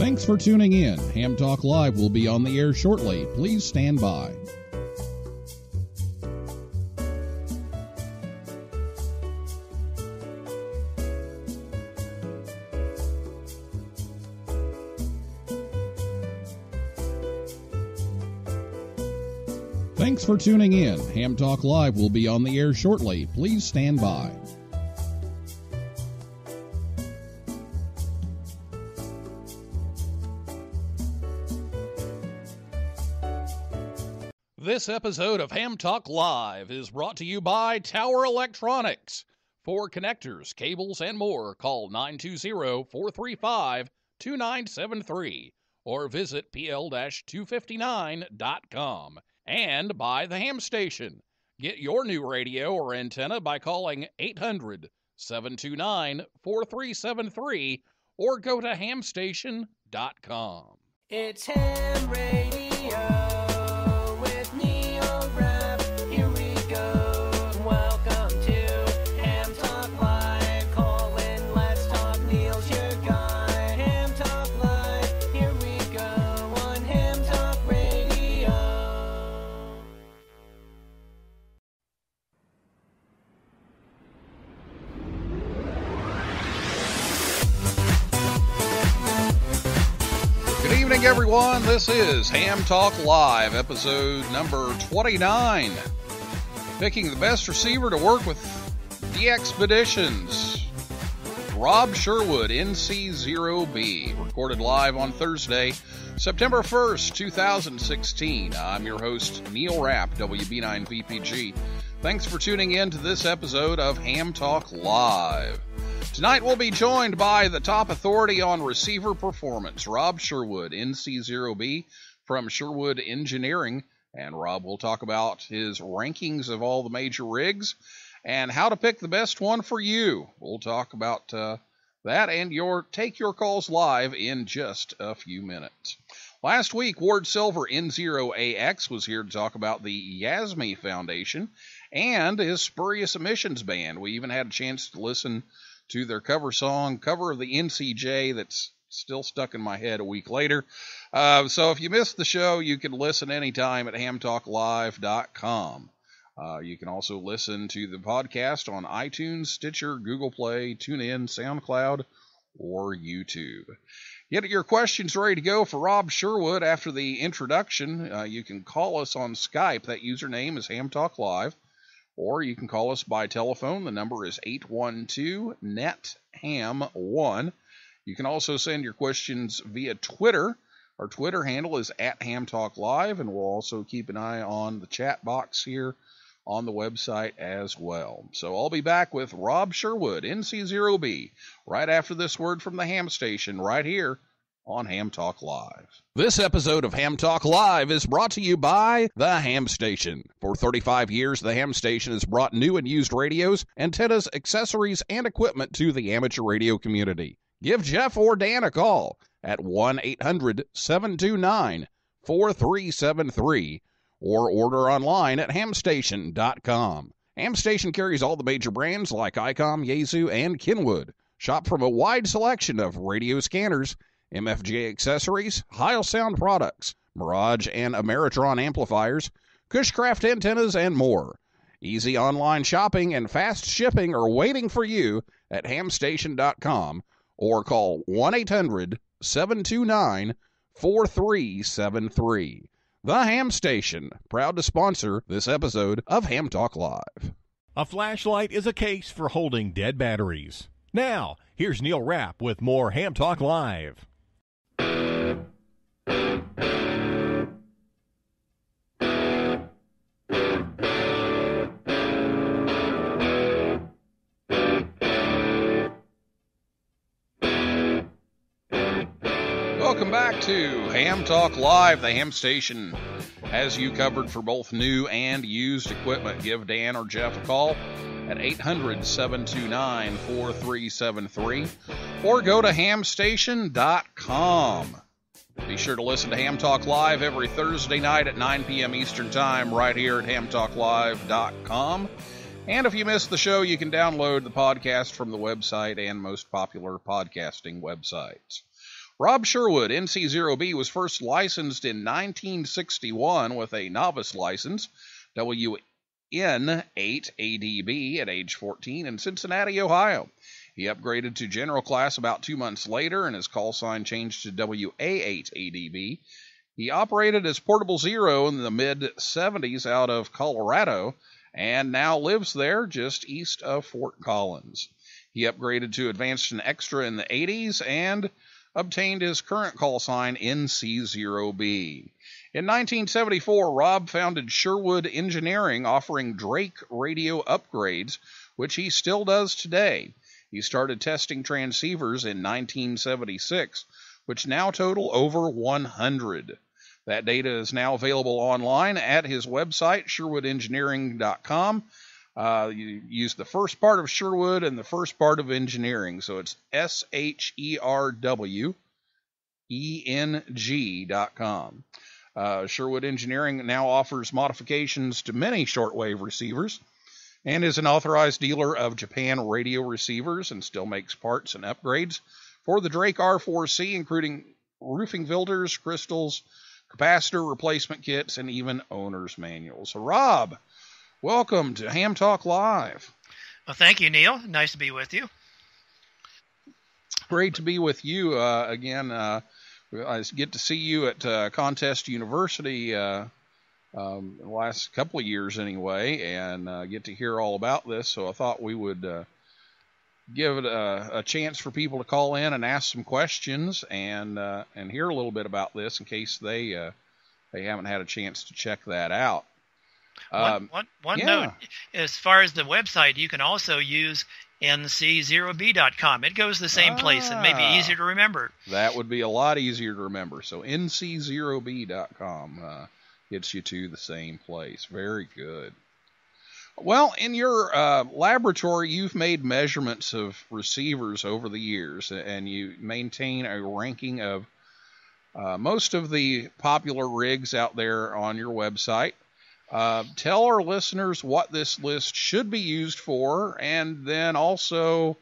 Thanks for tuning in. Ham Talk Live will be on the air shortly. Please stand by. Thanks for tuning in. Ham Talk Live will be on the air shortly. Please stand by. This episode of Ham Talk Live is brought to you by Tower Electronics. For connectors, cables, and more, call 920 435 2973 or visit pl 259.com. And by the Ham Station. Get your new radio or antenna by calling 800 729 4373 or go to hamstation.com. It's Ham Radio everyone. This is Ham Talk Live, episode number 29. Picking the best receiver to work with DXpeditions. Rob Sherwood, NC0B, recorded live on Thursday, September 1st, 2016. I'm your host, Neil Rapp, WB9VPG. Thanks for tuning in to this episode of Ham Talk Live. Tonight we'll be joined by the top authority on receiver performance, Rob Sherwood, NC0B from Sherwood Engineering. And Rob will talk about his rankings of all the major rigs and how to pick the best one for you. We'll talk about uh, that and your take your calls live in just a few minutes. Last week, Ward Silver N0AX was here to talk about the Yasme Foundation and his spurious emissions ban. We even had a chance to listen to their cover song, cover of the NCJ, that's still stuck in my head a week later. Uh, so if you missed the show, you can listen anytime at hamtalklive.com. Uh, you can also listen to the podcast on iTunes, Stitcher, Google Play, TuneIn, SoundCloud, or YouTube. Get your questions ready to go for Rob Sherwood after the introduction. Uh, you can call us on Skype. That username is HamTalkLive or you can call us by telephone. The number is 812 NET HAM 1. You can also send your questions via Twitter. Our Twitter handle is at Ham Talk Live, and we'll also keep an eye on the chat box here on the website as well. So I'll be back with Rob Sherwood, NC0B, right after this word from the ham station, right here on Ham Talk Live. This episode of Ham Talk Live is brought to you by The Ham Station. For 35 years, The Ham Station has brought new and used radios, antennas, accessories, and equipment to the amateur radio community. Give Jeff or Dan a call at 1 800 729 4373 or order online at hamstation.com. Hamstation carries all the major brands like ICOM, Yaesu, and Kenwood. Shop from a wide selection of radio scanners, MFJ accessories, Heil Sound products, Mirage and Ameritron amplifiers, Cushcraft antennas, and more. Easy online shopping and fast shipping are waiting for you at hamstation.com or call 1 800 729 4373. The Ham Station, proud to sponsor this episode of Ham Talk Live. A flashlight is a case for holding dead batteries. Now, here's Neil Rapp with more Ham Talk Live. To Ham Talk Live, the ham station has you covered for both new and used equipment. Give Dan or Jeff a call at 800 729 4373 or go to hamstation.com. Be sure to listen to Ham Talk Live every Thursday night at 9 p.m. Eastern Time right here at hamtalklive.com. And if you missed the show, you can download the podcast from the website and most popular podcasting websites. Rob Sherwood, NC0B, was first licensed in 1961 with a novice license, WN8ADB, at age 14 in Cincinnati, Ohio. He upgraded to general class about two months later, and his call sign changed to WA8ADB. He operated as Portable Zero in the mid 70s out of Colorado and now lives there just east of Fort Collins. He upgraded to Advanced and Extra in the 80s and obtained his current call sign NC0B. In 1974, Rob founded Sherwood Engineering, offering Drake radio upgrades, which he still does today. He started testing transceivers in 1976, which now total over 100. That data is now available online at his website, sherwoodengineering.com. Uh, you use the first part of Sherwood and the first part of engineering. So it's S H E R W E N G dot com. Uh, Sherwood Engineering now offers modifications to many shortwave receivers and is an authorized dealer of Japan radio receivers and still makes parts and upgrades for the Drake R4C, including roofing filters, crystals, capacitor replacement kits, and even owner's manuals. So, Rob, welcome to Ham Talk Live. Well, thank you, Neil. Nice to be with you. Great to be with you uh, again. Uh, I get to see you at uh, Contest University uh, um, the last couple of years anyway, and uh, get to hear all about this. So I thought we would uh, give it a, a, chance for people to call in and ask some questions and uh, and hear a little bit about this in case they uh, they haven't had a chance to check that out. Um, one, one, one yeah. note as far as the website, you can also use nc0b.com. It goes the same place and maybe Ah. easier to remember. That would be a lot easier to remember. So nc0b.com uh, gets you to the same place. Very good. Well, in your uh, laboratory, you've made measurements of receivers over the years, and you maintain a ranking of uh, most of the popular rigs out there on your website. Uh, tell our listeners what this list should be used for, and then also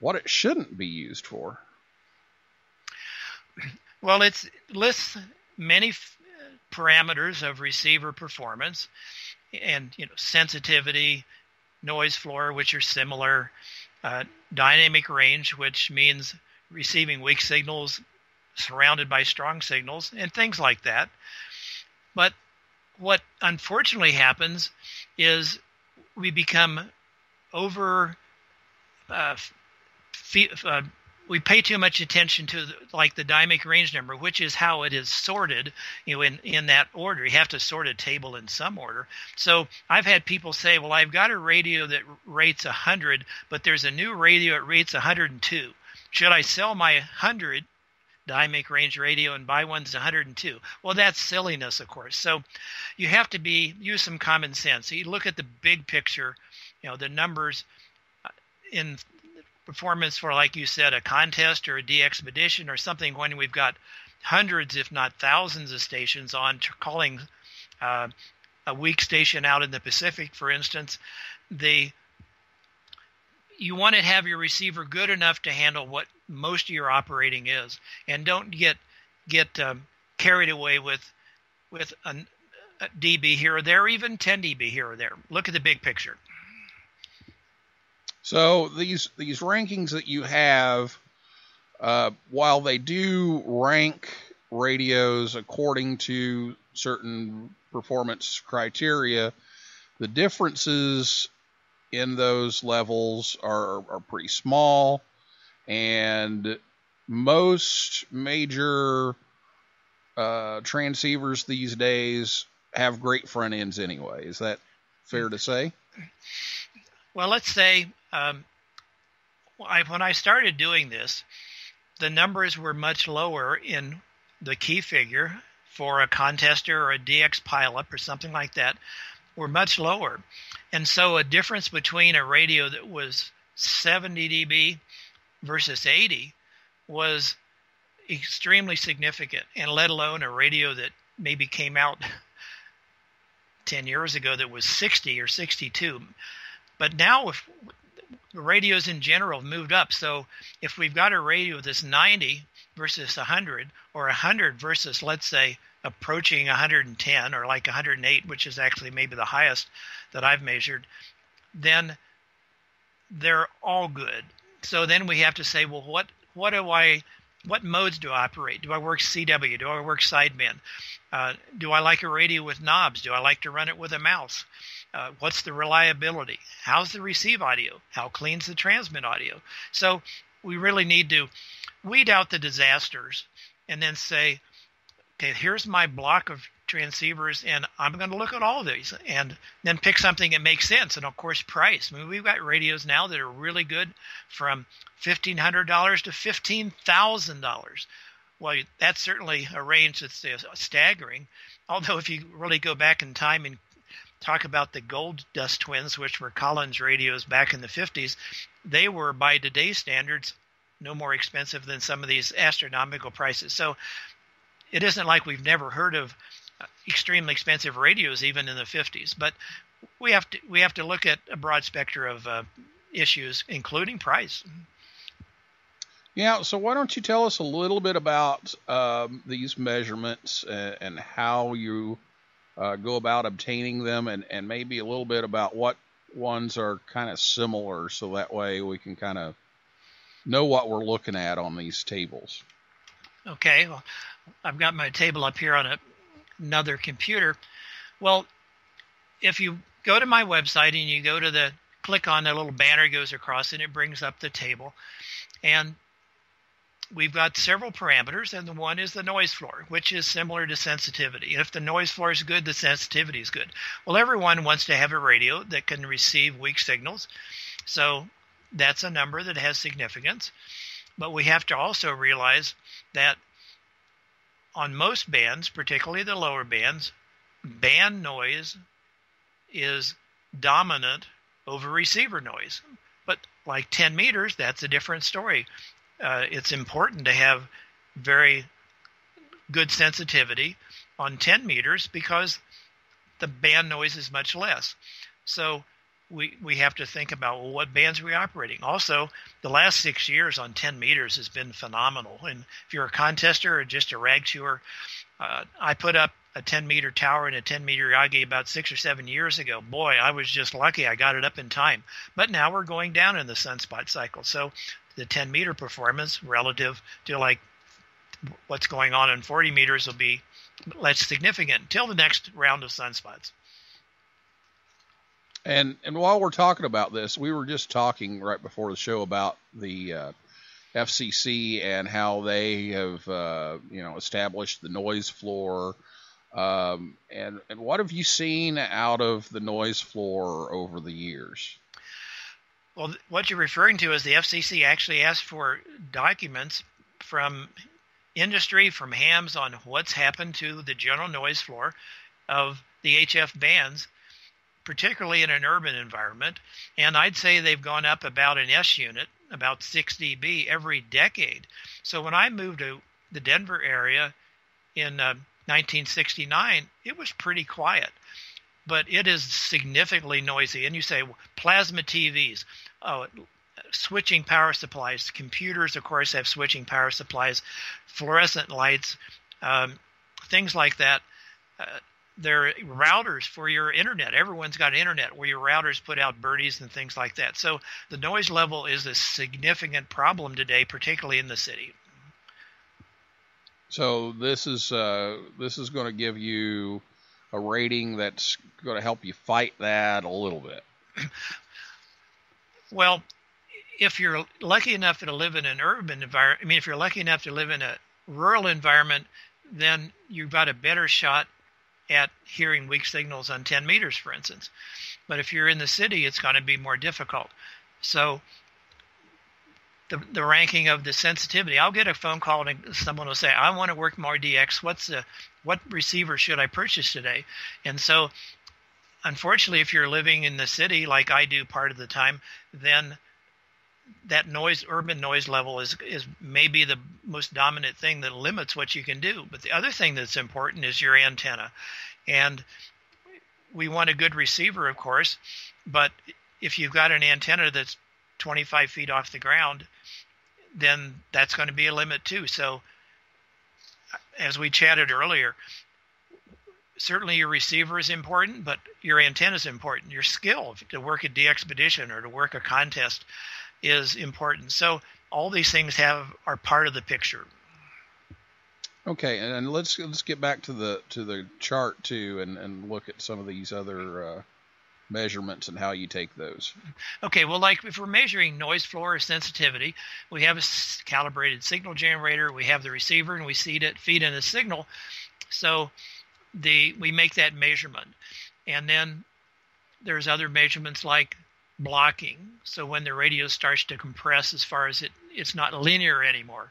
what it shouldn't be used for. Well, it lists many f- parameters of receiver performance and you know sensitivity, noise floor, which are similar, uh, dynamic range, which means receiving weak signals surrounded by strong signals, and things like that. But what unfortunately happens is we become over uh, uh, we pay too much attention to the, like the dynamic range number, which is how it is sorted, you know, in, in that order. You have to sort a table in some order. So I've had people say, well, I've got a radio that rates 100, but there's a new radio that rates 102. Should I sell my 100 dynamic range radio and buy one's that's 102? Well, that's silliness, of course. So you have to be use some common sense. So You look at the big picture, you know, the numbers uh, in performance for, like you said, a contest or a a DXpedition or something when we've got hundreds, if not thousands, of stations on calling uh, a weak station out in the Pacific, for instance. The you want to have your receiver good enough to handle what most of your operating is, and don't get get um, carried away with with a, a dB here or there, even 10 dB here or there. Look at the big picture. So these these rankings that you have, uh, while they do rank radios according to certain performance criteria, the differences in those levels are are pretty small, and most major uh, transceivers these days have great front ends anyway. Is that fair to say? Well, let's say um, I, when I started doing this, the numbers were much lower in the key figure for a contester or a DX pileup or something like that were much lower. And so a difference between a radio that was 70 dB versus 80 was extremely significant, and let alone a radio that maybe came out 10 years ago that was 60 or 62. But now, if radios in general have moved up. So if we've got a radio that's 90 versus 100, or 100 versus, let's say, approaching 110 or like 108, which is actually maybe the highest that I've measured, then they're all good. So then we have to say, well, what what do I what modes do I operate? Do I work CW? Do I work sideband? Uh, do I like a radio with knobs? Do I like to run it with a mouse? Uh, what's the reliability? How's the receive audio? How clean's the transmit audio? So we really need to weed out the disasters and then say, okay, here's my block of transceivers, and I'm going to look at all of these and then pick something that makes sense. And of course, price. I mean, we've got radios now that are really good from $1,500 to $15,000. Well, that's certainly a range that's staggering. Although, if you really go back in time and talk about the Gold Dust Twins, which were Collins radios back in the 50s, they were, by today's standards, no more expensive than some of these astronomical prices. So it isn't like we've never heard of extremely expensive radios even in the 50s, but we have to we have to look at a broad spectrum of uh, issues, including price. Yeah, so why don't you tell us a little bit about um, these measurements and, and how you uh, go about obtaining them, and, and maybe a little bit about what ones are kind of similar, so that way we can kind of know what we're looking at on these tables. Okay, well, I've got my table up here on a, another computer. Well, if you go to my website and you go to the click on the little banner goes across and it brings up the table, and we've got several parameters, and the one is the noise floor, which is similar to sensitivity. If the noise floor is good, the sensitivity is good. Well, everyone wants to have a radio that can receive weak signals, so that's a number that has significance. But we have to also realize that on most bands, particularly the lower bands, band noise is dominant over receiver noise. But like 10 meters, that's a different story. Uh, it's important to have very good sensitivity on 10 meters because the band noise is much less. So we, we have to think about well, what bands are we operating. Also, the last six years on 10 meters has been phenomenal. And if you're a contester or just a rag chewer, uh, I put up a 10 meter tower and a 10 meter Yagi about six or seven years ago. Boy, I was just lucky I got it up in time. But now we're going down in the sunspot cycle. So the 10 meter performance relative to like what's going on in 40 meters will be less significant until the next round of sunspots. And and while we're talking about this, we were just talking right before the show about the uh, FCC and how they have uh, you know established the noise floor. Um, and and what have you seen out of the noise floor over the years? Well, what you're referring to is the FCC actually asked for documents from industry, from hams on what's happened to the general noise floor of the HF bands particularly in an urban environment. And I'd say they've gone up about an S unit, about 6 dB every decade. So when I moved to the Denver area in uh, 1969, it was pretty quiet. But it is significantly noisy. And you say, plasma TVs, oh, switching power supplies. Computers, of course, have switching power supplies, fluorescent lights, um, things like that. Uh, they're routers for your internet. Everyone's got internet where your routers put out birdies and things like that. So the noise level is a significant problem today, particularly in the city. So this is uh, this is going to give you a rating that's going to help you fight that a little bit. well, if you're lucky enough to live in an urban environment, I mean, if you're lucky enough to live in a rural environment, then you've got a better shot at hearing weak signals on 10 meters, for instance. But if you're in the city, it's going to be more difficult. So the, the ranking of the sensitivity, I'll get a phone call and someone will say, I want to work more DX. What's the, what receiver should I purchase today? And so unfortunately, if you're living in the city like I do part of the time, then that noise urban noise level is is maybe the most dominant thing that limits what you can do but the other thing that's important is your antenna and we want a good receiver of course but if you've got an antenna that's 25 feet off the ground, then that's going to be a limit too. So, as we chatted earlier, certainly your receiver is important, but your antenna is important. Your skill to work a expedition or to work a contest is important. So all these things have are part of the picture. Okay, and, and let's let's get back to the to the chart too, and, and look at some of these other uh, measurements and how you take those. Okay, well, like if we're measuring noise floor or sensitivity, we have a calibrated signal generator, we have the receiver, and we feed it feed in a signal. So the we make that measurement, and then there's other measurements like blocking. So when the radio starts to compress, as far as it it's not linear anymore,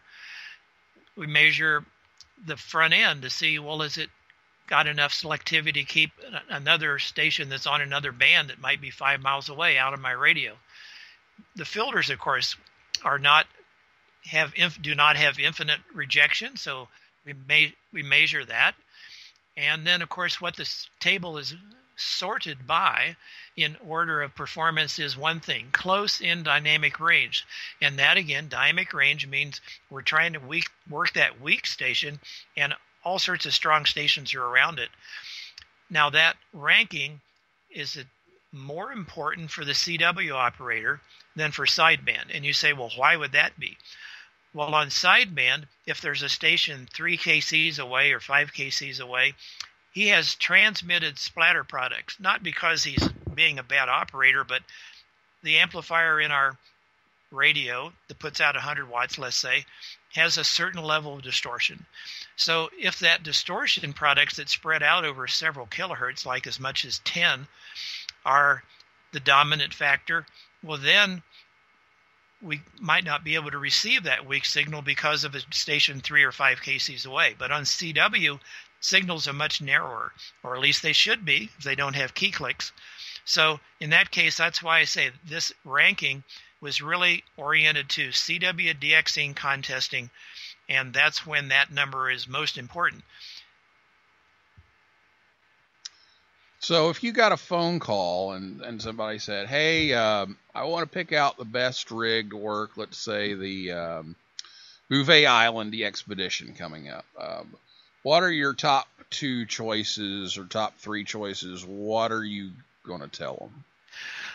we measure the front end to see well is it got enough selectivity to keep another station that's on another band that might be five miles away out of my radio. The filters, of course, are not have do not have infinite rejection, so we may we measure that, and then of course what this table is sorted by in order of performance is one thing close in dynamic range. And that again dynamic range means we're trying to weak, work that weak station and all sorts of strong stations are around it. Now that ranking is more important for the cw operator than for sideband. And you say well why would that be? Well on sideband if there's a station 3 kcs away or 5 kcs away he has transmitted splatter products, not because he's being a bad operator, but the amplifier in our radio that puts out 100 watts, let's say, has a certain level of distortion. So if that distortion products that spread out over several kilohertz, like as much as 10, are the dominant factor, well, then we might not be able to receive that weak signal because of a station three or five kcs away. But on CW, signals are much narrower, or at least they should be if they don't have key clicks. So in that case, that's why I say this ranking was really oriented to CW contesting, and that's when that number is most important. So if you got a phone call and, and somebody said, "Hey, um, I want to pick out the best rig to work," let's say the um, Bouvet Island DXpedition coming up. Um, what are your top two choices or top three choices? What are you going to tell them?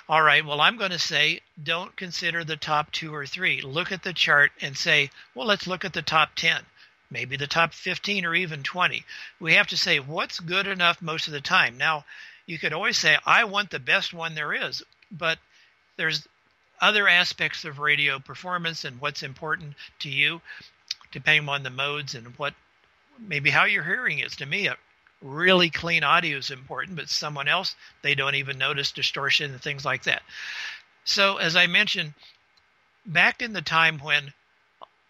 All right, well, I'm going to say don't consider the top two or three. Look at the chart and say, well, let's look at the top 10, maybe the top 15 or even 20. We have to say what's good enough most of the time. Now, you could always say, I want the best one there is, but there's other aspects of radio performance and what's important to you, depending on the modes and what maybe how your hearing is. To me, really clean audio is important, but someone else, they don't even notice distortion and things like that. So, as I mentioned, back in the time when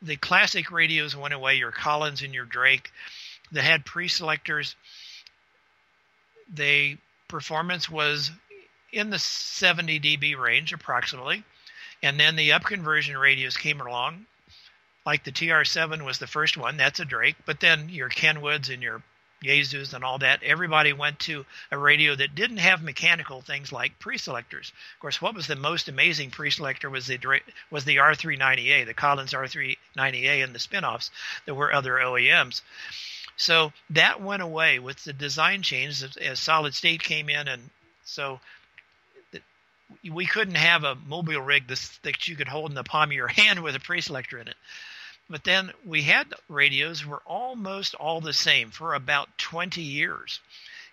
the classic radios went away, your Collins and your Drake, that had pre-selectors, the performance was in the 70 dB range approximately. And then the upconversion radios came along, like the TR7 was the first one. That's a Drake. But then your Kenwoods and your Yaesus and all that, everybody went to a radio that didn't have mechanical things like pre-selectors. Of course, what was the most amazing pre-selector was the was the R390A, the Collins R390A, and the spin-offs. There were other OEMs. So that went away with the design change as, solid state came in, and so we couldn't have a mobile rig that you could hold in the palm of your hand with a pre-selector in it. But then we had radios were almost all the same for about 20 years.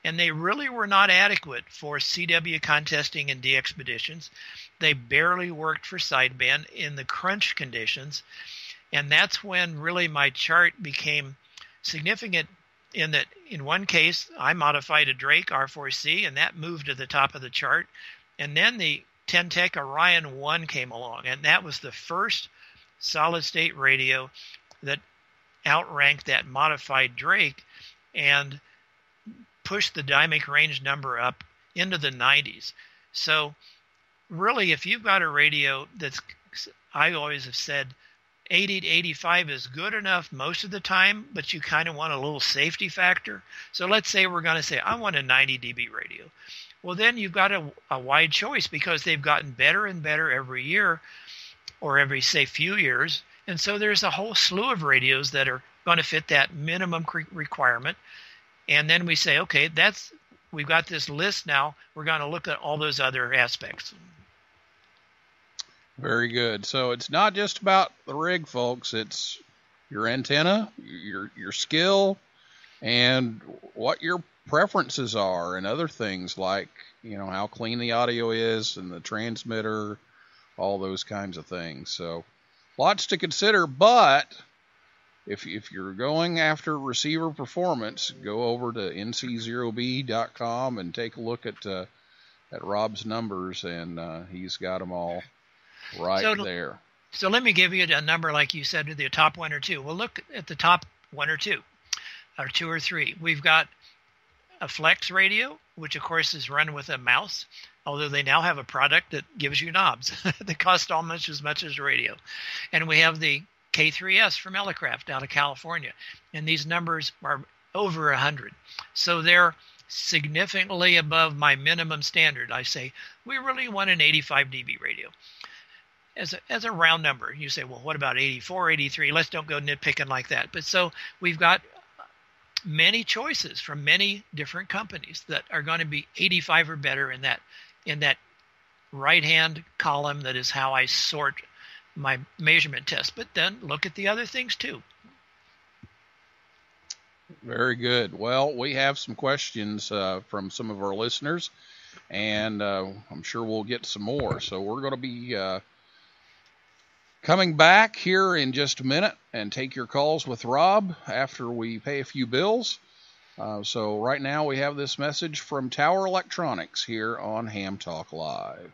And they really were not adequate for CW contesting and DXpeditions. They barely worked for sideband in the crunch conditions. And that's when really my chart became significant in that in one case I modified a Drake R4C and that moved to the top of the chart. And then the Ten-Tec Orion 1 came along and that was the first solid state radio that outranked that modified Drake and pushed the dynamic range number up into the 90s. So, really, if you've got a radio that's, I always have said, 80 to 85 is good enough most of the time, but you kind of want a little safety factor. So, let's say we're going to say, I want a 90 dB radio. Well, then you've got a, a wide choice because they've gotten better and better every year or every say few years. And so there's a whole slew of radios that are going to fit that minimum requirement. And then we say, okay, that's we've got this list now. We're going to look at all those other aspects. Very good. So it's not just about the rig, folks. It's your antenna, your your skill, and what your preferences are, and other things like you know how clean the audio is and the transmitter, all those kinds of things. So lots to consider. But if if you're going after receiver performance, go over to nc0b.com and take a look at uh, at Rob's numbers, and uh, he's got them all right So there. So let me give you a number, like you said, to the top one or two. Well, look at the top one or two, or two or three. We've got a flex radio, which of course is run with a mouse, although they now have a product that gives you knobs that cost almost as much as radio. And we have the K3S from Elecraft out of California, and these numbers are over 100. So they're significantly above my minimum standard. I say we really want an 85 dB radio as a, as a round number. You say, well, what about 84, 83? Let's don't go nitpicking like that. But so we've got many choices from many different companies that are going to be 85 or better in that in that right hand column that is how I sort my measurement test. But then look at the other things too. Very good. Well, we have some questions uh, from some of our listeners, and uh, I'm sure we'll get some more. So we're going to be uh, coming back here in just a minute and take your calls with Rob after we pay a few bills. Uh, so right now we have this message from Tower Electronics here on Ham Talk Live.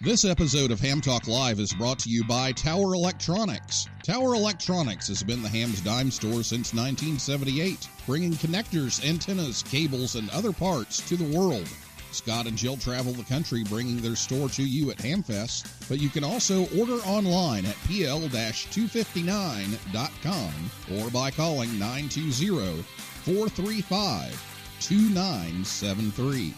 This episode of Ham Talk Live is brought to you by Tower Electronics. Tower Electronics has been the Ham's dime store since 1978, bringing connectors, antennas, cables, and other parts to the world. Scott and Jill travel the country bringing their store to you at Hamfest, but you can also order online at pl-259.com or by calling 920-435-2973.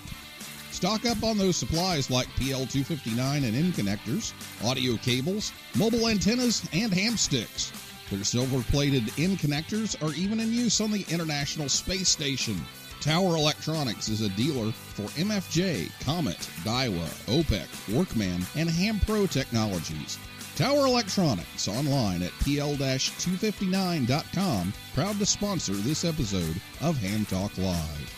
Stock up on those supplies like PL259 and N connectors, audio cables, mobile antennas, and ham sticks. Their silver plated N connectors are even in use on the International Space Station. Tower Electronics is a dealer for MFJ, Comet, Daiwa, OPEK, Workman, and Ham Pro Technologies. Tower Electronics online at pl-259.com, proud to sponsor this episode of Ham Talk Live.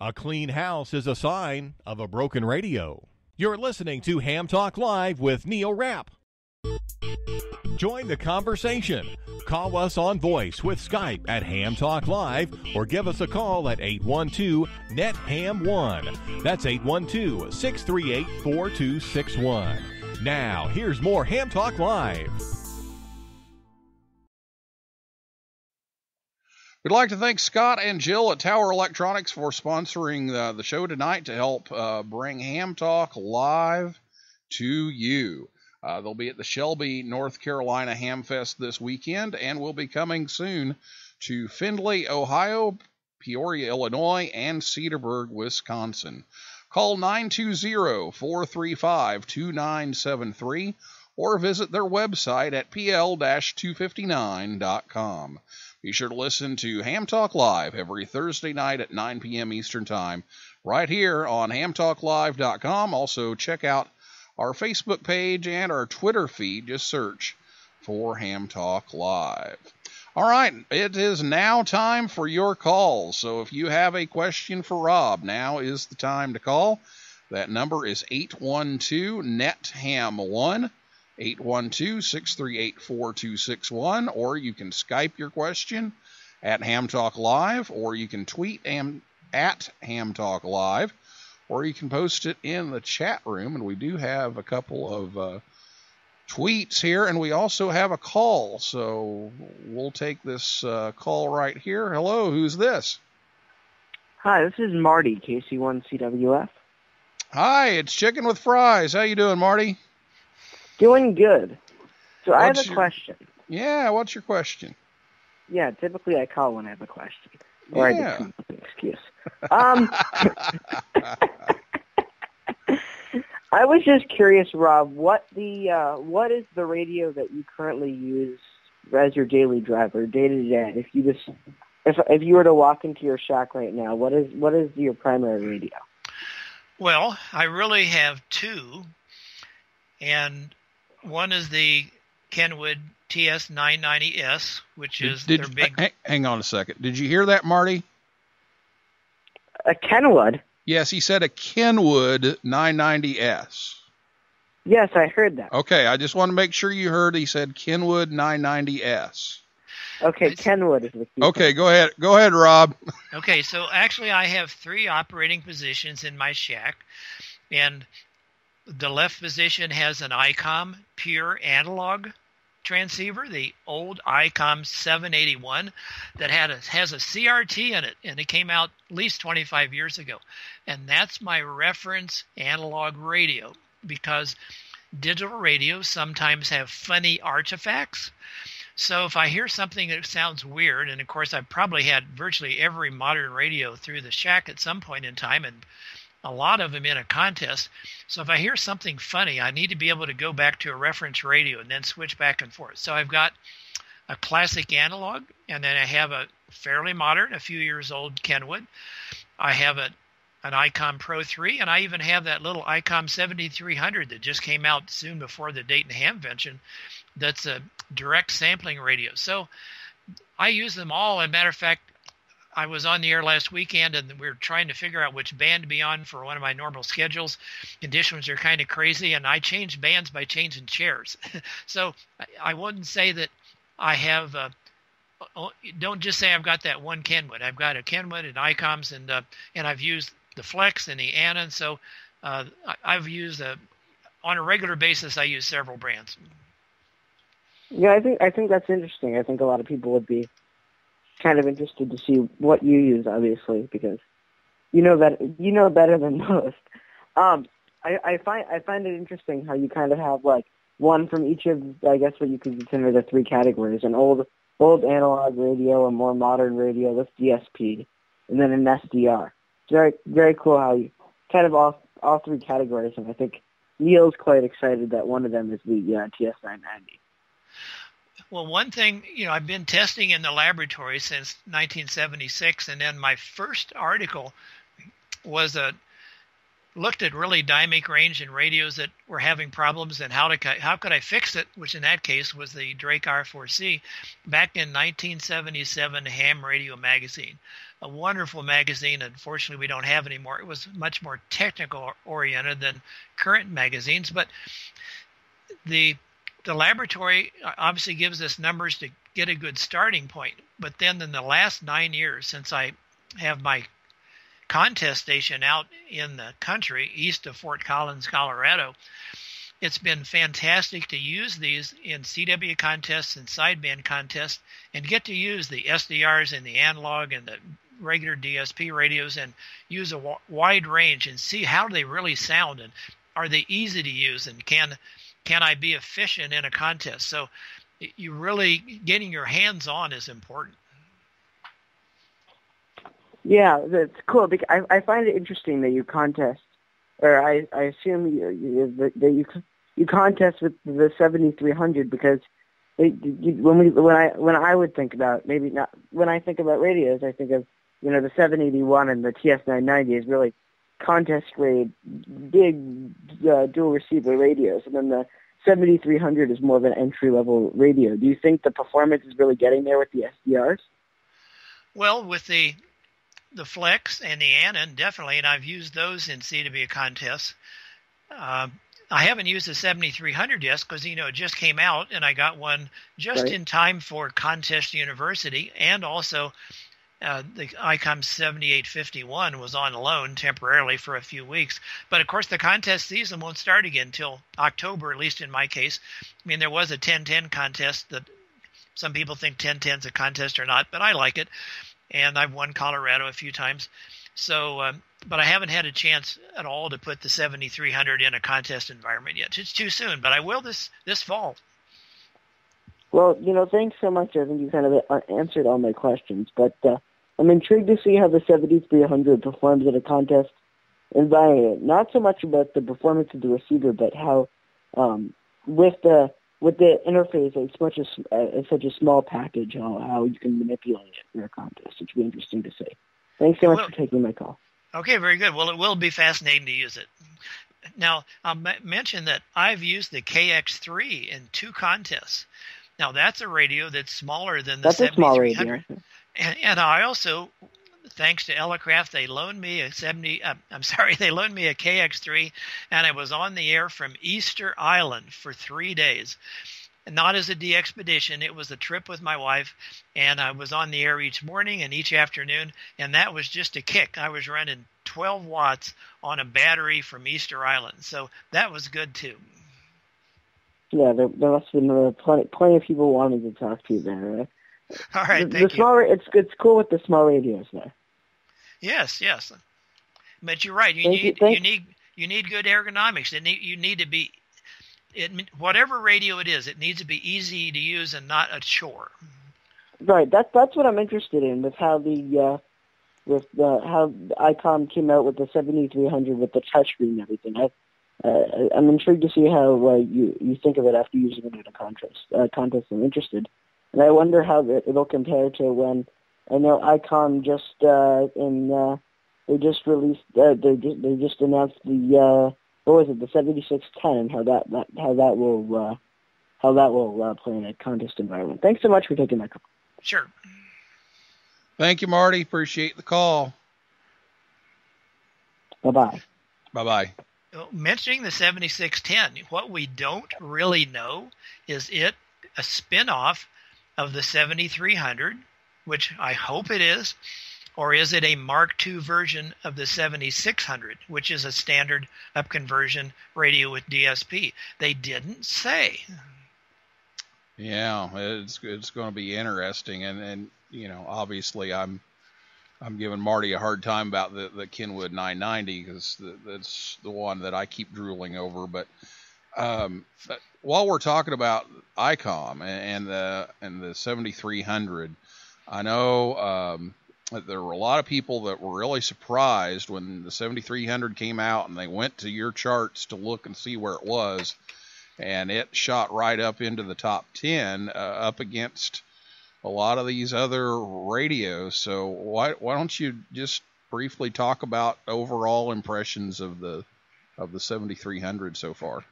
A clean house is a sign of a broken radio. You're listening to Ham Talk Live with Neil Rapp. Join the conversation. Call us on voice with Skype at Ham Talk Live or give us a call at 812 NET HAM 1. That's 812 638 4261. Now, here's more Ham Talk Live. We'd like to thank Scott and Jill at Tower Electronics for sponsoring the, the show tonight to help uh, bring Ham Talk live to you. Uh, they'll be at the Shelby, North Carolina Ham Fest this weekend, and will be coming soon to Findlay, Ohio, Peoria, Illinois, and Cedarburg, Wisconsin. Call 920 435 2973 or visit their website at pl 259.com. Be sure to listen to Ham Talk Live every Thursday night at 9 p.m. Eastern Time, right here on hamtalklive.com. Also, check out our Facebook page and our Twitter feed. Just search for Ham Talk Live. All right, it is now time for your calls. So if you have a question for Rob, now is the time to call. That number is 812 NET HAM 1. 812-638-4261 or you can Skype your question at Ham Talk Live or you can tweet am, at Ham Talk Live or you can post it in the chat room and we do have a couple of uh, tweets here and we also have a call so we'll take this uh, call right here hello who's this Hi, this is Marty, KC1CWF. hi it's chicken with fries how you doing marty Doing good. So I have a your- question. yeah what's your question Yeah, typically I call when I have a question. Or Yeah. I did come up with an excuse. Um, I was just curious, Rob, what the uh, what is the radio that you currently use as your daily driver, day to day? If you just if if you were to walk into your shack right now, what is what is your primary radio? Well, I really have two, and one is the Kenwood TS990S, which is Did, their big. hang, hang on a second. Did you hear that, Marty? A Kenwood. Yes, he said a Kenwood 990S. Yes, I heard that. Okay, I just want to make sure you heard he said Kenwood 990S. Okay, It's- Kenwood is the key. Okay, go ahead. Go ahead, Rob. Okay, so actually, I have three operating positions in my shack, and the left position has an ICOM pure analog transceiver, the old ICOM 781 that had a, has a CRT in it, and it came out at least 25 years ago, and that's my reference analog radio because digital radios sometimes have funny artifacts. So if I hear something that sounds weird, and of course I've probably had virtually every modern radio through the shack at some point in time, and a lot of them in a contest. So if I hear something funny, I need to be able to go back to a reference radio and then switch back and forth. So I've got a classic analog, and then I have a fairly modern, a few years old Kenwood. I have a an ICOM Pro 3, and I even have that little ICOM 7300 that just came out soon before the Dayton Hamvention. That's a direct sampling radio. So I use them all. And matter of fact, I was on the air last weekend and we were trying to figure out which band to be on for one of my normal schedules. Conditions are kind of crazy, and I changed bands by changing chairs. so I- wouldn't say that I have. Uh, don't just say I've got that one Kenwood. I've got a Kenwood and ICOMs, and uh, and I've used the Flex and the ANAN. So uh, I've used a on a regular basis. I use several brands. Yeah, I think I think that's interesting. I think a lot of people would be kind of interested to see what you use, obviously, because you know that you know better than most. Um, I, I find I find it interesting how you kind of have like one from each of I guess what you could consider the three categories: an old old analog radio, a more modern radio with DSP, and then an SDR. Very very cool how you kind of all all three categories, and I think Neil's quite excited that one of them is the uh, TS990. Well, one thing, you know, I've been testing in the laboratory since 1976, and then my first article was a looked at really dynamic range in radios that were having problems and how to how could I fix it, which in that case was the Drake R4C, back in 1977 Ham Radio Magazine, a wonderful magazine. Unfortunately, we don't have anymore. It was much more technical oriented than current magazines, but the the laboratory uh, obviously gives us numbers to get a good starting point. But then in the last nine years, since I have my contest station out in the country east of Fort Collins, Colorado, it's been fantastic to use these in CW contests and sideband contests and get to use the SDRs and the analog and the regular DSP radios and use a wide range and see how they really sound and are they easy to use and can can I be efficient in a contest? So you really getting your hands on is important. Yeah, that's cool. Because I I find it interesting that you contest, or I I assume you, you that that you you contest with the 7300 because it, you, when we when I when I would think about maybe not when I think about radios I think of you know the 781 and the TS990 is really contest grade big uh, dual receiver radios, and then the 7300 is more of an entry level radio. Do you think the performance is really getting there with the SDRs? Well, with the the Flex and the ANAN, definitely, and I've used those in CW contests. Uh, I haven't used the 7300 yet because you know it just came out, and I got one just Right. in time for Contest University, and also uh, the ICOM 7851 was on loan temporarily for a few weeks. But of course, the contest season won't start again until October, at least in my case. I mean, there was a 1010 contest that some people think 1010 is a contest or not, but I like it, and I've won Colorado a few times. So, um, but I haven't had a chance at all to put the 7300 in a contest environment yet. It's too soon, but I will this this fall. Well, you know, thanks so much. I think you kind of uh, answered all my questions. But uh, I'm intrigued to see how the 7300 performs at a contest environment. Not so much about the performance of the receiver, but how um, with the with the interface, it's much as uh, it's such a small package, how, how you can manipulate it for a contest. It should be interesting to see. Thanks so much Well- for taking my call. Okay, very good. Well, it will be fascinating to use it. Now, I'll m- mention that I've used the KX3 in two contests. Now, that's a radio that's smaller than the That's a small 7300. And, and I also, thanks to Elecraft, they loaned me a 70. Uh, I'm sorry, they loaned me a KX3, and I was on the air from Easter Island for three days. Not as a DXpedition, it was a trip with my wife, and I was on the air each morning and each afternoon, and that was just a kick. I was running 12 watts on a battery from Easter Island, so that was good too. Yeah, there, there must have been plenty, plenty of people wanting to talk to you there. Right? All right, the, thank the small, ra- it's it's cool with the small radios there. Yes, yes. But you're right. You Thank you, need thank- you need you need good ergonomics. It need, you need to be it whatever radio it is. It needs to be easy to use and not a chore. Right. That's that's what I'm interested in with how the uh, with the how the Icom came out with the 7300 with the touchscreen and everything. I, uh, I'm intrigued to see how uh, you you think of it after using it in a contest. Uh, contest. I'm interested, and I wonder how it, it'll compare to when I know Icom just uh, in uh, they just released uh, they just, they just announced the uh, what was it the 7610 and how that, that how that will uh, how that will uh, play in a contest environment. Thanks so much for taking my call. Sure. Thank you, Marty. Appreciate the call. Bye bye. Bye bye. Mentioning the 7610, what we don't really know is it a spin-off of the 7300, which I hope it is, or is it a Mark II version of the 7600, which is a standard up conversion radio with DSP? They didn't say. Yeah, it's it's going to be interesting, and and you know, obviously, I'm I'm giving Marty a hard time about the the Kenwood 990 because that's the one that I keep drooling over. But um, while we're talking about ICOM and, the and the 7300, I know um, there were a lot of people that were really surprised when the 7300 came out and they went to your charts to look and see where it was and it shot right up into the top 10 uh, up against a lot of these other radios. So why why don't you just briefly talk about overall impressions of the of the 7300 so far?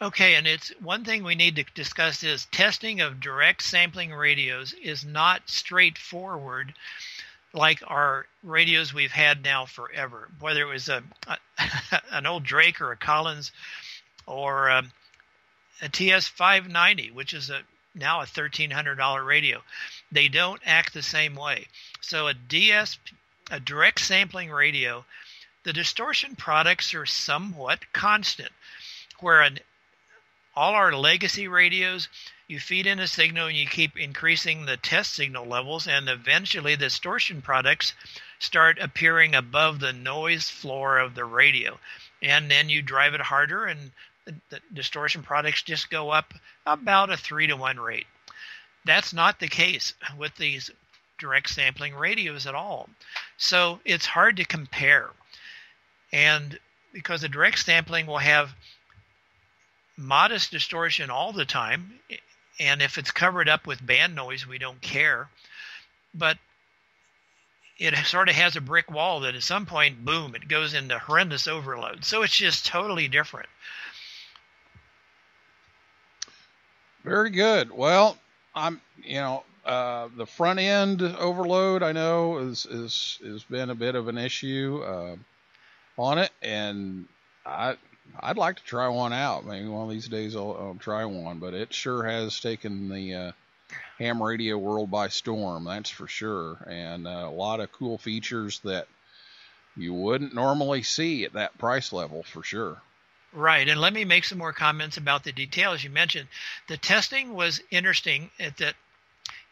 Okay, and it's one thing we need to discuss is testing of direct sampling radios is not straightforward like our radios we've had now forever. Whether it was a, a an old Drake or a Collins or um, a TS590, which is a now a $1,300 radio, they don't act the same way. So a DS, a direct sampling radio, the distortion products are somewhat constant, where an all our legacy radios, you feed in a signal and you keep increasing the test signal levels, and eventually the distortion products start appearing above the noise floor of the radio. And then you drive it harder, and the, the distortion products just go up about a three to one rate. That's not the case with these direct sampling radios at all. So it's hard to compare. And because the direct sampling will have modest distortion all the time, and if it's covered up with band noise, we don't care. But it sort of has a brick wall that at some point, boom, it goes into horrendous overload. So it's just totally different. Very good. Well, I'm you know uh, the front end overload I know is is has been a bit of an issue uh, on it, and I I'd like to try one out. Maybe one of these days I'll, I'll try one, but it sure has taken the uh, ham radio world by storm. That's for sure, and uh, a lot of cool features that you wouldn't normally see at that price level for sure. Right, and let me make some more comments about the details you mentioned. The testing was interesting at that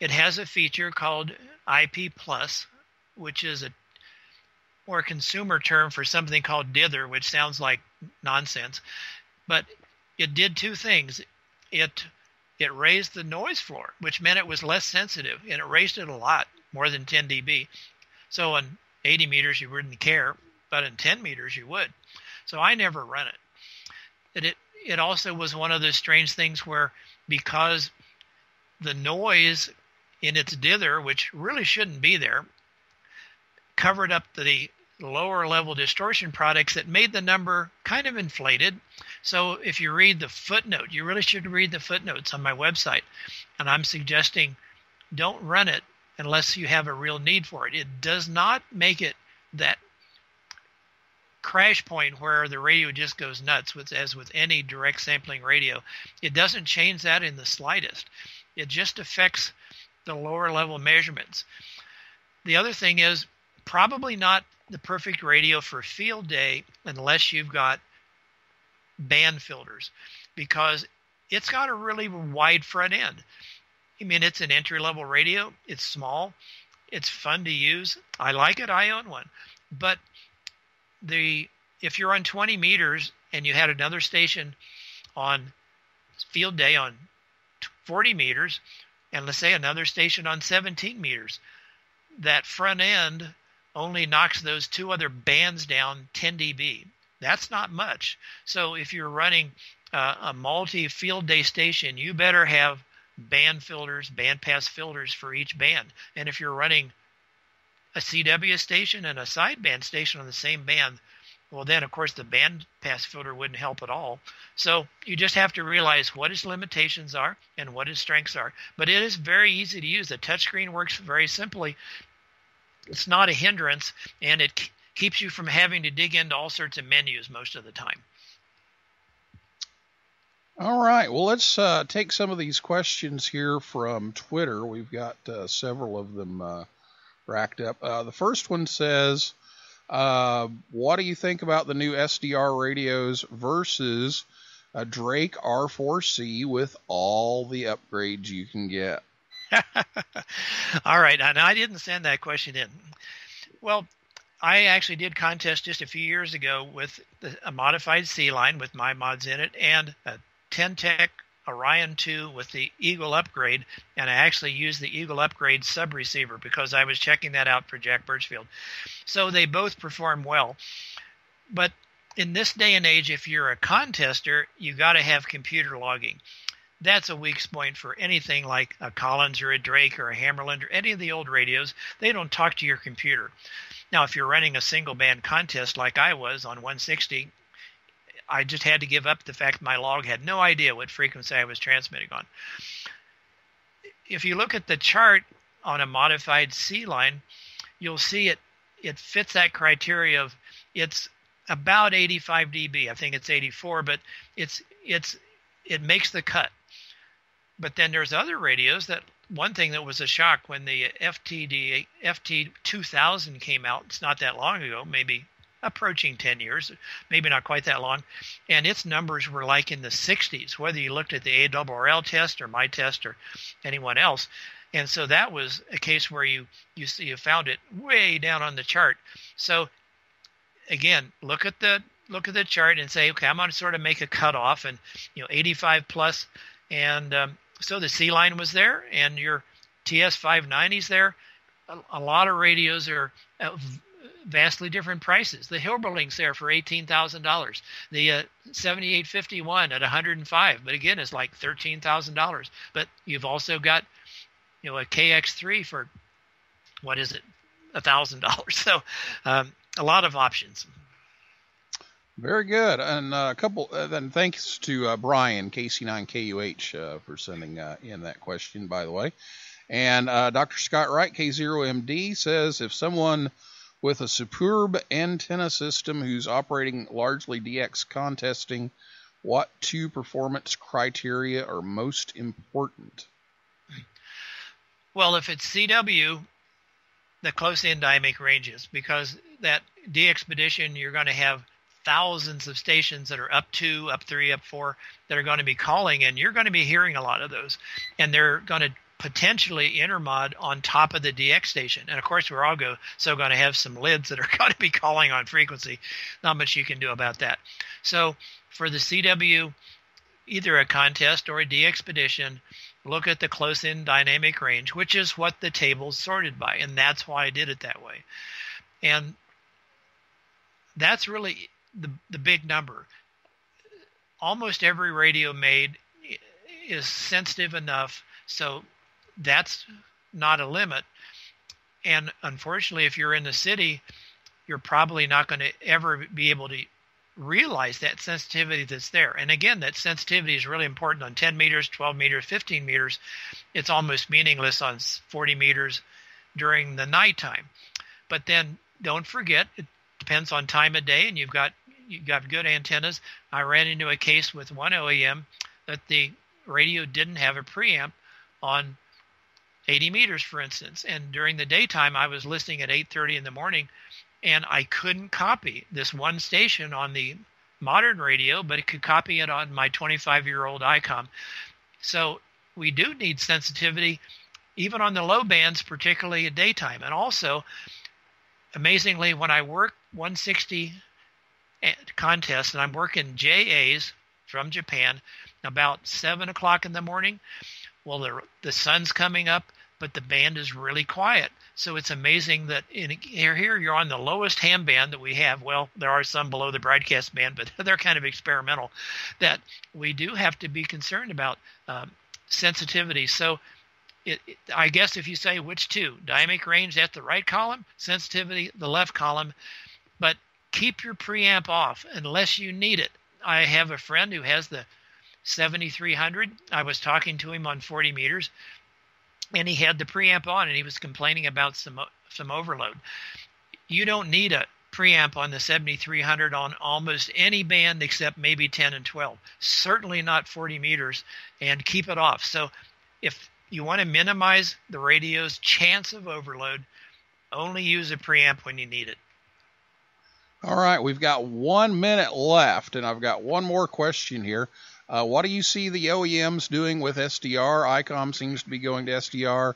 it has a feature called IP Plus, which is a more consumer term for something called dither, which sounds like nonsense. But it did two things. It it raised the noise floor, which meant it was less sensitive, and it raised it a lot, more than 10 dB. So on 80 meters you wouldn't care, but in 10 meters you would. So I never run it. It it, it also was one of those strange things where because the noise in its dither, which really shouldn't be there, covered up the lower level distortion products that made the number kind of inflated. So if you read the footnote, you really should read the footnotes on my website. And I'm suggesting don't run it unless you have a real need for it. It does not make it that crash point where the radio just goes nuts with as with any direct sampling radio. It doesn't change that in the slightest. It just affects the lower level measurements. The other thing is probably not the perfect radio for field day unless you've got band filters because it's got a really wide front end. I mean, it's an entry level radio, it's small, it's fun to use. I like it, I own one. But the if you're on 20 meters and you had another station on field day on 40 meters and let's say another station on 17 meters that front end only knocks those two other bands down 10 dB. That's not much. So if you're running uh, a multi field day station, you better have band filters, band pass filters for each band. And if you're running a CW station and a sideband station on the same band, well, then of course the band pass filter wouldn't help at all. So you just have to realize what its limitations are and what its strengths are. But it is very easy to use. The touchscreen works very simply. It's not a hindrance, and it k- keeps you from having to dig into all sorts of menus most of the time. All right. Well, let's uh, take some of these questions here from Twitter. We've got uh, several of them uh, racked up. Uh, the first one says, uh, "What do you think about the new SDR radios versus a Drake R4C with all the upgrades you can get?" All right, and I didn't send that question in. Well, I actually did contest just a few years ago with a modified C line with my mods in it and a Ten-Tec Orion 2 with the Eagle upgrade, and I actually used the Eagle upgrade sub receiver because I was checking that out for Jack Burchfield. So they both perform well. But in this day and age, if you're a contester, you got to have computer logging. That's a weak point for anything like a Collins or a Drake or a Hammarlund or any of the old radios. They don't talk to your computer. Now, if you're running a single band contest like I was on 160, I just had to give up the fact my log had no idea what frequency I was transmitting on. If you look at the chart on a modified C line, you'll see it it fits that criteria of it's about 85 dB. I think it's 84, but it's it's it makes the cut. But then there's other radios that one thing that was a shock when the FTD FT 2000 came out. It's not that long ago, maybe approaching 10 years, maybe not quite that long, and its numbers were like in the 60s, whether you looked at the ARRL test or my test or anyone else. And so that was a case where you you see you found it way down on the chart. So again, look at the look at the chart and say, okay, I'm going to sort of make a cutoff, and you know, 85 plus, and um, so the C line was there, and your TS 590s there. A, a lot of radios are vastly different prices. The Hilberling's there for eighteen thousand dollars. The uh, seventy eight fifty one at one hundred and five, but again, it's like thirteen thousand dollars. But you've also got, you know, a KX three for what is it, thousand dollars. So um, a lot of options. Very good. And uh, a couple, uh, then thanks to uh, Brian, KC9KUH, uh, for sending uh, in that question, by the way. And uh, Dr. Scott Wright, K0MD, says if someone with a superb antenna system who's operating largely DX contesting, what two performance criteria are most important? Well, if it's CW, the close in dynamic ranges, because that DXpedition, you're going to have thousands of stations that are up two, up three, up four that are going to be calling, and you're going to be hearing a lot of those, and they're going to potentially intermod on top of the DX station. And of course, we're all go so going to have some lids that are going to be calling on frequency. Not much you can do about that. So for the CW, either a contest or a a DXpedition, look at the close in dynamic range, which is what the table's sorted by. And that's why I did it that way. And that's really the, the big number. Almost every radio made is sensitive enough, so that's not a limit. And unfortunately, if you're in the city, you're probably not going to ever be able to realize that sensitivity that's there. And again, that sensitivity is really important on 10 meters, 12 meters, 15 meters. It's almost meaningless on 40 meters during the nighttime. But then don't forget, it depends on time of day, and you've got you've got good antennas. I ran into a case with one OEM that the radio didn't have a preamp on 80 meters, for instance. And during the daytime, I was listening at 8:30 in the morning, and I couldn't copy this one station on the modern radio, but it could copy it on my 25-year-old ICOM. So we do need sensitivity, even on the low bands, particularly at daytime. And also, amazingly, when I work 160 contest and I'm working JAs from Japan about seven o'clock in the morning. Well, the the sun's coming up, but the band is really quiet. So it's amazing that in here, here you're on the lowest ham band that we have. Well, there are some below the broadcast band, but they're kind of experimental. That we do have to be concerned about um, sensitivity. So. It, it, I guess if you say which two, dynamic range at the right column, sensitivity the left column, but keep your preamp off unless you need it. I have a friend who has the 7300. I was talking to him on 40 meters, and he had the preamp on, and he was complaining about some some overload. You don't need a preamp on the 7300 on almost any band except maybe 10 and 12. Certainly not 40 meters, and keep it off. So if you want to minimize the radio's chance of overload, only use a preamp when you need it. All right, we've got one minute left, and I've got one more question here. Uh, what do you see the OEMs doing with SDR? ICOM seems to be going to SDR.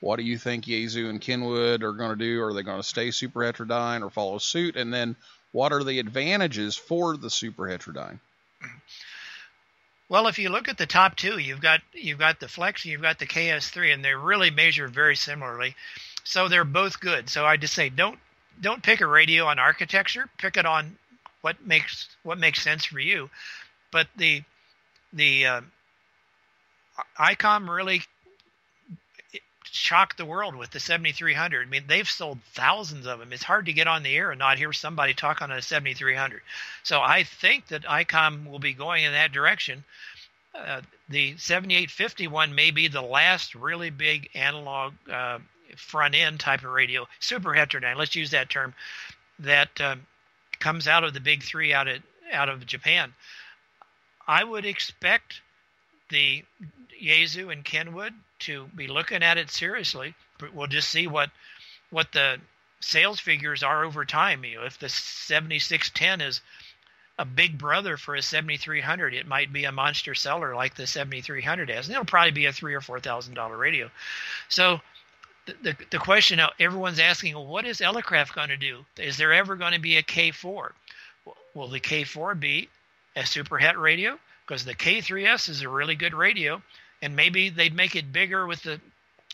What do you think Yaesu and Kenwood are going to do? Are they going to stay super heterodyne or follow suit? And then what are the advantages for the super heterodyne? Well, if you look at the top two, you've got you've got the Flex you've got the K3S, and they really measure very similarly. So they're both good. So I just say don't don't pick a radio on architecture. Pick it on what makes what makes sense for you. But the the uh, ICOM really shocked the world with the 7300. I mean, they've sold thousands of them. It's hard to get on the air and not hear somebody talk on a 7300. So I think that ICOM will be going in that direction. Uh, the 7851 may be the last really big analog uh, front end type of radio, super heterodyne. Let's use that term. That um, comes out of the big three out of out of Japan. I would expect the Yaesu and Kenwood to be looking at it seriously. But we'll just see what what the sales figures are over time. You know, if the 7610 is a big brother for a 7300, it might be a monster seller like the 7300 has, and it'll probably be a three or four thousand dollar radio. So. The, the, question now everyone's asking, what is Elecraft going to do? Is there ever going to be a K4? Will the K4 be a super het radio? Because the K3S is a really good radio, and maybe they'd make it bigger with the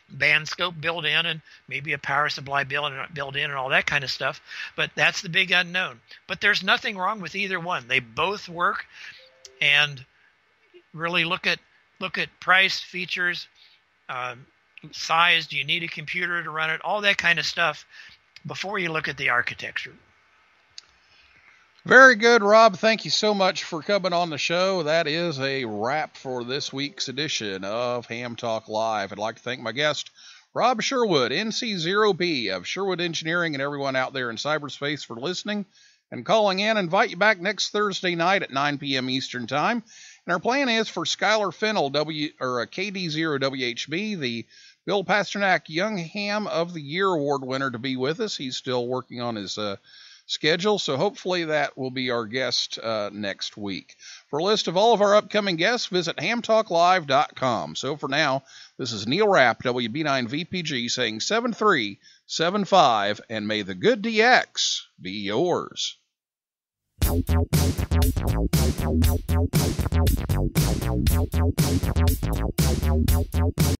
band scope built in and maybe a power supply built in, built in and all that kind of stuff. But that's the big unknown. But there's nothing wrong with either one. They both work, and really look at look at price, features, um, size. Do you need a computer to run it? All that kind of stuff before you look at the architecture. Very good, Rob. Thank you so much for coming on the show. That is a wrap for this week's edition of Ham Talk Live. I'd like to thank my guest, Rob Sherwood, NC0B of Sherwood Engineering, and everyone out there in cyberspace for listening and calling in. Invite you back next Thursday night at 9 p.m. Eastern Time. And our plan is for Skylar Fennell, W or uh, KD0WHB, the Bill Pasternak Young Ham of the Year Award winner, to be with us. He's still working on his uh, schedule. So hopefully that will be our guest uh, next week. For a list of all of our upcoming guests, visit hamtalklive.com. So for now, this is Neil Rapp, WB9VPG, saying 7375, and may the good DX be yours.